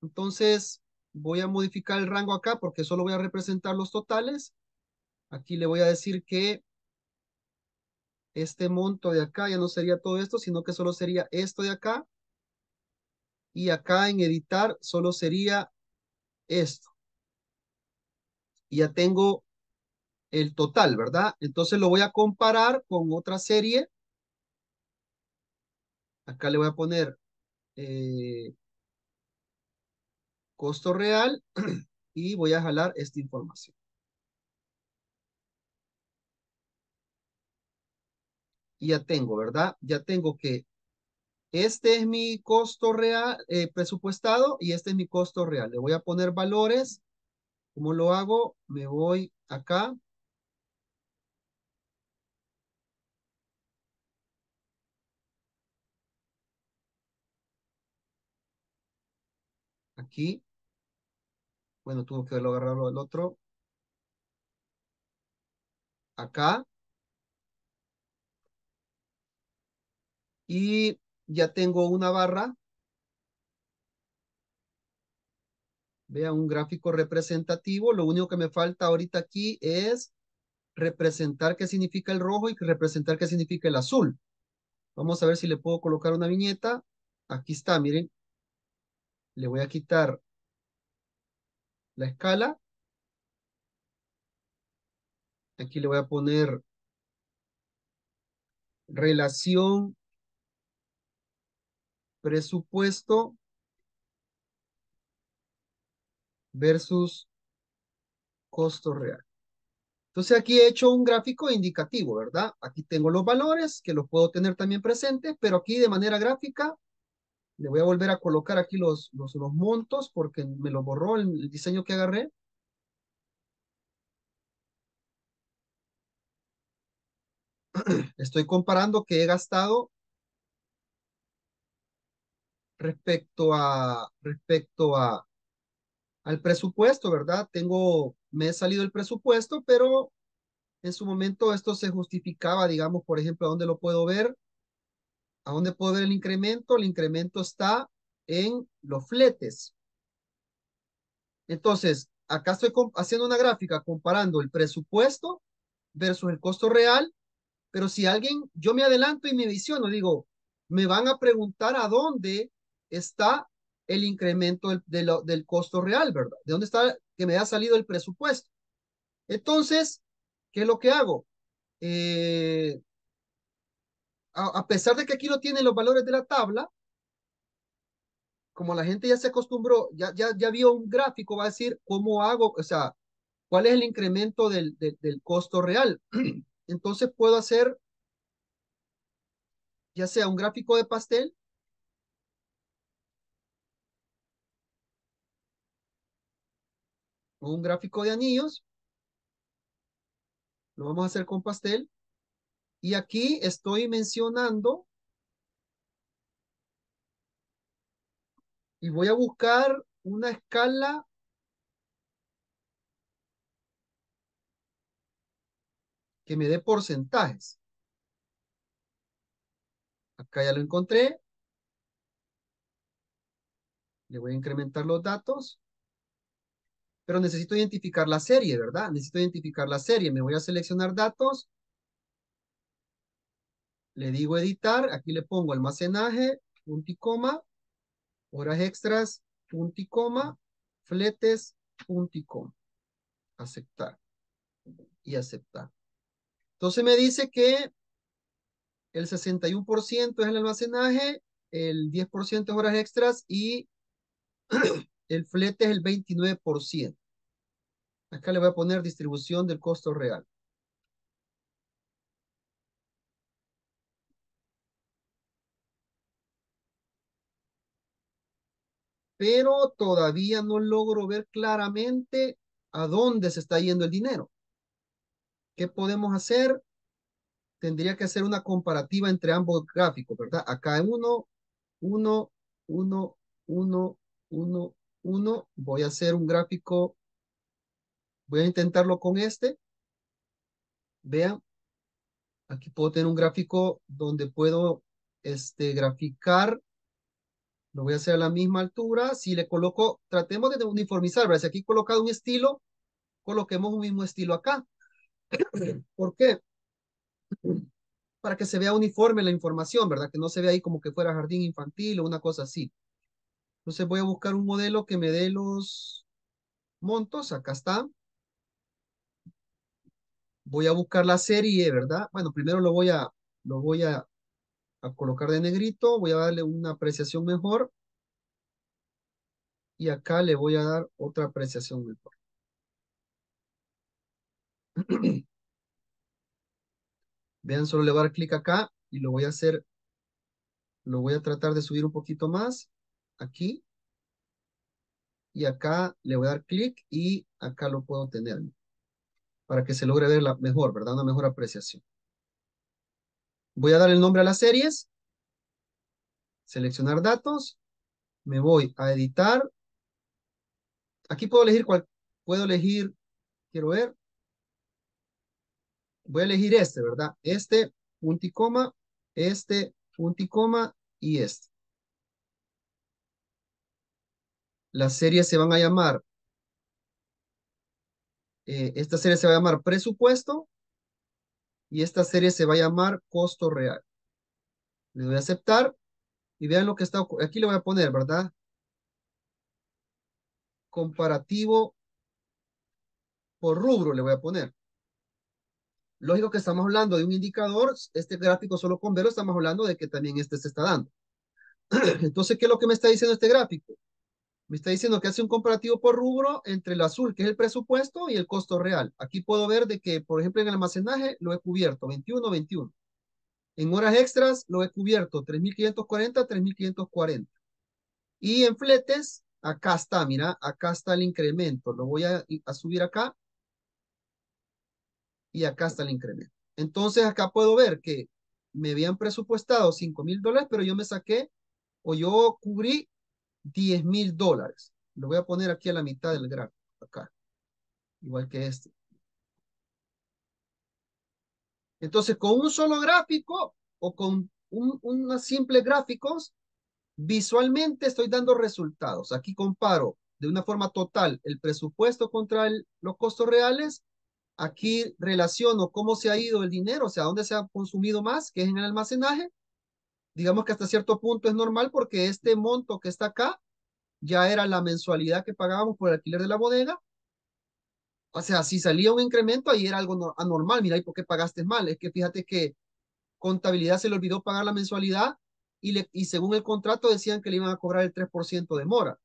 Entonces voy a modificar el rango acá porque solo voy a representar los totales. Aquí le voy a decir que este monto de acá ya no sería todo esto, sino que solo sería esto de acá. Y acá en editar solo sería esto. Y ya tengo el total, ¿verdad? Entonces lo voy a comparar con otra serie. Acá le voy a poner eh, costo real y voy a jalar esta información. Y ya tengo, ¿verdad? Ya tengo que este es mi costo real eh, presupuestado y este es mi costo real. Le voy a poner valores. ¿Cómo lo hago? Me voy acá aquí. Bueno, tuvo que haberlo agarrado el otro. Acá. Y ya tengo una barra. Vean, un gráfico representativo. Lo único que me falta ahorita aquí es representar qué significa el rojo y representar qué significa el azul. Vamos a ver si le puedo colocar una viñeta. Aquí está, miren. Le voy a quitar la escala. Aquí le voy a poner relación presupuesto versus costo real. Entonces aquí he hecho un gráfico indicativo, ¿verdad? Aquí tengo los valores que los puedo tener también presentes, pero aquí de manera gráfica le voy a volver a colocar aquí los, los, montos porque me lo borró el, diseño que agarré. Estoy comparando que he gastado respecto a, respecto a, al presupuesto, ¿verdad? Tengo, me he salido el presupuesto, pero en su momento esto se justificaba, digamos, por ejemplo, ¿a dónde lo puedo ver? ¿A dónde puedo ver el incremento? El incremento está en los fletes. Entonces, acá estoy haciendo una gráfica comparando el presupuesto versus el costo real, pero si alguien, yo me adelanto y me visiono, digo, me van a preguntar a dónde está el incremento del, costo real, ¿verdad? ¿De dónde está que me ha salido el presupuesto? Entonces, ¿qué es lo que hago? Eh, a, pesar de que aquí no tienen los valores de la tabla, como la gente ya se acostumbró, ya, ya, ya vio un gráfico, va a decir cómo hago, o sea, cuál es el incremento del, del, del costo real. Entonces puedo hacer ya sea un gráfico de pastel o un gráfico de anillos. Lo vamos a hacer con pastel. Y aquí estoy mencionando y voy a buscar una escala que me dé porcentajes. Acá ya lo encontré. Le voy a incrementar los datos. Pero necesito identificar la serie, ¿verdad? Necesito identificar la serie. Me voy a seleccionar datos. Le digo editar. Aquí le pongo almacenaje, punto y coma, horas extras, punto y coma, fletes, punto y coma. Aceptar. Y aceptar. Entonces me dice que el 61% es el almacenaje, el 10% es horas extras y el flete es el 29%. Acá le voy a poner distribución del costo real. Pero todavía no logro ver claramente a dónde se está yendo el dinero. ¿Qué podemos hacer? Tendría que hacer una comparativa entre ambos gráficos, ¿verdad? Acá uno, uno, uno, uno, uno, uno. Voy a hacer un gráfico. Voy a intentarlo con este. Vean. Aquí puedo tener un gráfico donde puedo este, graficar. Lo voy a hacer a la misma altura. Si le coloco, tratemos de uniformizar, ¿verdad? Si aquí he colocado un estilo, coloquemos un mismo estilo acá. ¿Por qué? Para que se vea uniforme la información, ¿verdad? Que no se vea ahí como que fuera jardín infantil o una cosa así. Entonces voy a buscar un modelo que me dé los montos. Acá está. Voy a buscar la serie, ¿verdad? Bueno, primero lo voy a, lo voy a, a colocar de negrito. Voy a darle una apreciación mejor. Y acá le voy a dar otra apreciación mejor. Vean, solo le voy a dar clic acá y lo voy a hacer, lo voy a tratar de subir un poquito más, aquí. Y acá le voy a dar clic y acá lo puedo tener. Para que se logre ver la mejor, ¿verdad? Una mejor apreciación. Voy a dar el nombre a las series. Seleccionar datos. Me voy a editar. Aquí puedo elegir cuál, puedo elegir, quiero ver, voy a elegir este, ¿verdad? Este, punto y coma, este, punto y coma y este. Las series se van a llamar, eh, esta serie se va a llamar presupuesto y esta serie se va a llamar costo real. Le doy a aceptar y vean lo que está, aquí le voy a poner, ¿verdad? Comparativo por rubro le voy a poner. Lógico que estamos hablando de un indicador, este gráfico solo con verlo estamos hablando de que también este se está dando. Entonces, ¿qué es lo que me está diciendo este gráfico? Me está diciendo que hace un comparativo por rubro entre el azul, que es el presupuesto, y el costo real. Aquí puedo ver de que, por ejemplo, en el almacenaje lo he cubierto, 21, 21. En horas extras lo he cubierto, 3.540, 3.540. Y en fletes, acá está, mira, acá está el incremento. Lo voy a, subir acá y acá está el incremento. Entonces acá puedo ver que me habían presupuestado 5 mil dólares, pero yo me saqué o yo cubrí 10 mil dólares. Lo voy a poner aquí a la mitad del gráfico, acá, igual que este. Entonces, con un solo gráfico o con un, unos simples gráficos, visualmente estoy dando resultados. Aquí comparo de una forma total el presupuesto contra los costos reales Aquí relaciono cómo se ha ido el dinero, o sea, dónde se ha consumido más, que es en el almacenaje. Digamos que hasta cierto punto es normal porque este monto que está acá ya era la mensualidad que pagábamos por el alquiler de la bodega. O sea, si salía un incremento, ahí era algo anormal. Mira, ¿y por qué pagaste mal? Es que fíjate que contabilidad se le olvidó pagar la mensualidad y, le, y según el contrato decían que le iban a cobrar el 3% de mora.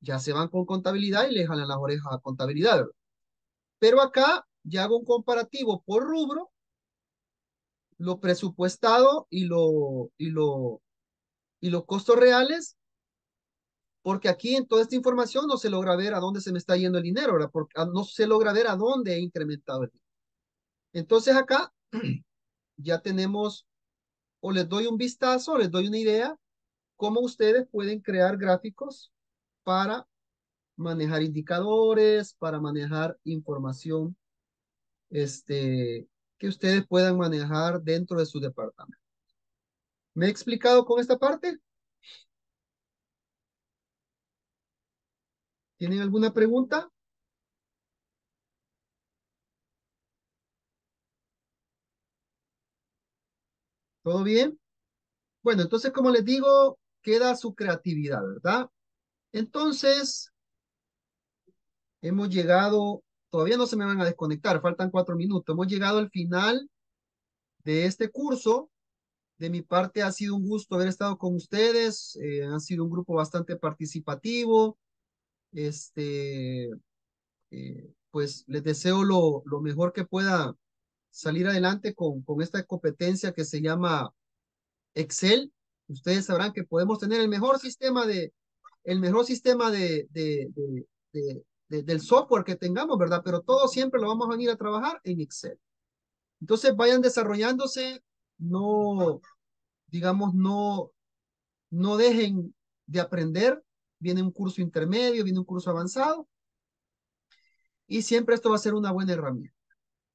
Ya se van con contabilidad y le jalan las orejas a contabilidad. Pero acá ya hago un comparativo por rubro, lo presupuestado y, lo, y, lo, y los costos reales porque aquí en toda esta información no se logra ver a dónde se me está yendo el dinero, ¿verdad? Porque ah, no se logra ver a dónde he incrementado el dinero. Entonces acá ya tenemos, o les doy un vistazo, les doy una idea, cómo ustedes pueden crear gráficos para manejar indicadores, para manejar información este, que ustedes puedan manejar dentro de su departamento. ¿Me he explicado con esta parte? ¿Tienen alguna pregunta? ¿Todo bien? Bueno, entonces, como les digo, queda su creatividad, ¿verdad? Entonces, hemos llegado, todavía no se me van a desconectar, faltan cuatro minutos. Hemos llegado al final de este curso. De mi parte ha sido un gusto haber estado con ustedes. Eh, han sido un grupo bastante participativo este, eh, pues les deseo lo, lo, mejor que pueda salir adelante con, con esta competencia que se llama Excel. Ustedes sabrán que podemos tener el mejor sistema de, el mejor sistema de, de, de, del software que tengamos, ¿verdad? Pero todo siempre lo vamos a venir a trabajar en Excel. Entonces vayan desarrollándose, no, digamos, no, no dejen de aprender, viene un curso intermedio, viene un curso avanzado. Y siempre esto va a ser una buena herramienta.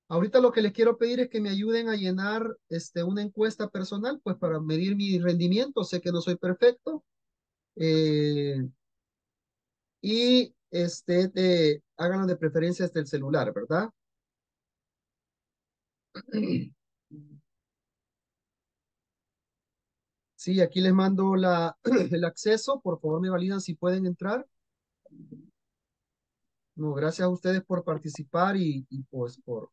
Ahorita lo que les quiero pedir es que me ayuden a llenar este, una encuesta personal, pues para medir mi rendimiento. Sé que no soy perfecto. Eh, y este, de, háganlo de preferencia desde el celular, ¿verdad? Sí, aquí les mando la, el acceso. Por favor, me validan si pueden entrar. No, gracias a ustedes por participar y, y pues por,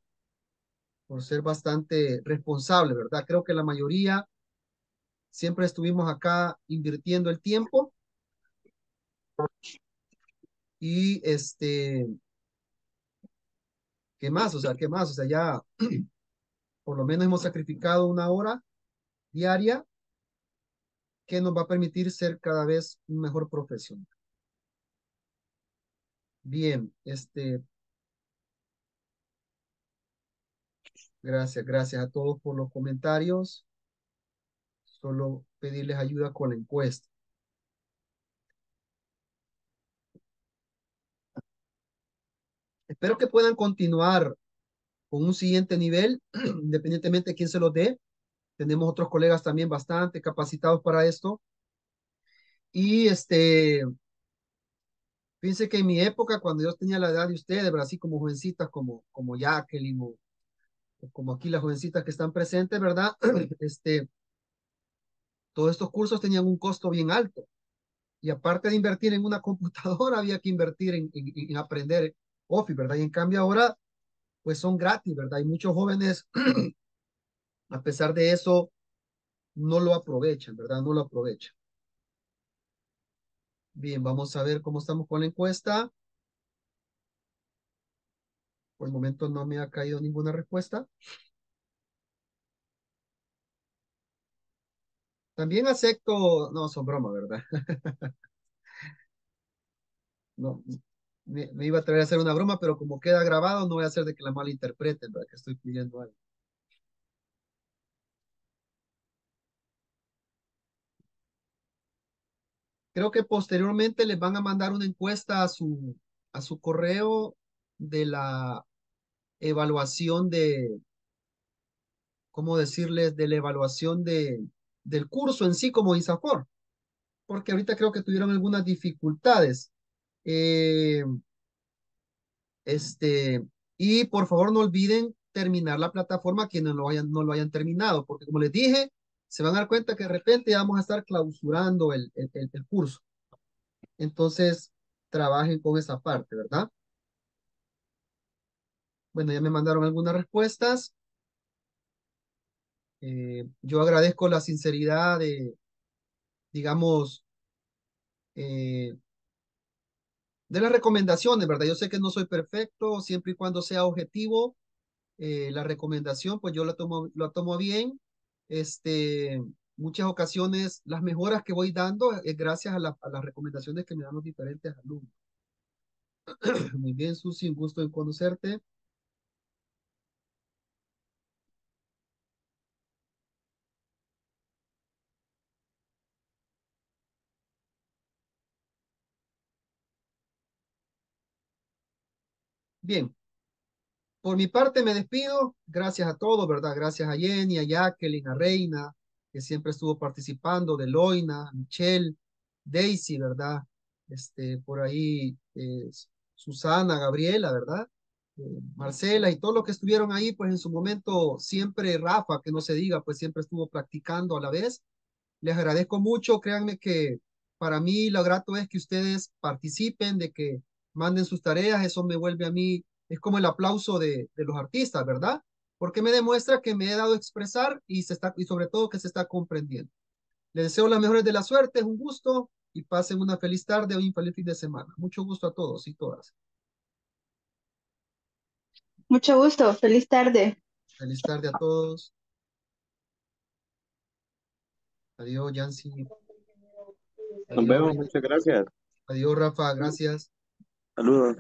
por ser bastante responsable, ¿verdad? Creo que la mayoría siempre estuvimos acá invirtiendo el tiempo. Y este, ¿qué más? O sea, ¿qué más? O sea, ya por lo menos hemos sacrificado una hora diaria que nos va a permitir ser cada vez un mejor profesional. Bien, este. Gracias, gracias a todos por los comentarios. Solo pedirles ayuda con la encuesta. Espero que puedan continuar con un siguiente nivel, independientemente de quién se lo dé. Tenemos otros colegas también bastante capacitados para esto. Y este, fíjense que en mi época, cuando yo tenía la edad de ustedes, así como jovencitas como, como Jacqueline o, como aquí las jovencitas que están presentes, ¿verdad? Este, todos estos cursos tenían un costo bien alto. Y aparte de invertir en una computadora, había que invertir en, en, en aprender Office, ¿verdad? Y en cambio ahora, pues son gratis, ¿verdad? Hay muchos jóvenes a pesar de eso, no lo aprovechan, ¿verdad? No lo aprovechan. Bien, vamos a ver cómo estamos con la encuesta. Por el momento no me ha caído ninguna respuesta. También acepto, no, son broma, ¿verdad? no, me, iba a traer a hacer una broma, pero como queda grabado, no voy a hacer de que la malinterpreten, ¿verdad? Que estoy pidiendo algo. Creo que posteriormente les van a mandar una encuesta a su, a su correo de la evaluación de, ¿cómo decirles? De la evaluación de, del curso en sí como ISAFOR. Porque ahorita creo que tuvieron algunas dificultades. Eh, este, y por favor no olviden terminar la plataforma quienes no lo hayan, no lo hayan terminado, porque como les dije, se van a dar cuenta que de repente vamos a estar clausurando el, el, curso. entonces trabajen con esa parte, ¿verdad? Bueno, ya me mandaron algunas respuestas. Eh, yo agradezco la sinceridad de, digamos, eh, de las recomendaciones, ¿verdad? Yo sé que no soy perfecto, siempre y cuando sea objetivo, eh, la recomendación, pues yo la tomo, la tomo bien. Este, muchas ocasiones, las mejoras que voy dando es gracias a, a las recomendaciones que me dan los diferentes alumnos. Muy bien, Susi, un gusto en conocerte. Bien, por mi parte me despido. Gracias a todos, ¿verdad? Gracias a Jenny, a Jacqueline, a Reina, que siempre estuvo participando, de Loina, Michelle, Daisy, ¿verdad? Este, por ahí eh, Susana, Gabriela, ¿verdad? Eh, Marcela y todos los que estuvieron ahí, pues en su momento siempre Rafa, que no se diga, pues siempre estuvo practicando a la vez. Les agradezco mucho, créanme que para mí lo grato es que ustedes participen, de que manden sus tareas, eso me vuelve a mí, es como el aplauso de, de los artistas, ¿verdad? Porque me demuestra que me he dado a expresar y, se está, y sobre todo que se está comprendiendo. Les deseo las mejores de la suerte, es un gusto y pasen una feliz tarde o un feliz fin de semana. Mucho gusto a todos y todas. Mucho gusto, feliz tarde. Feliz tarde a todos. Adiós, Yancy. Nos vemos, muchas gracias. Adiós, Rafa, gracias. Hallo.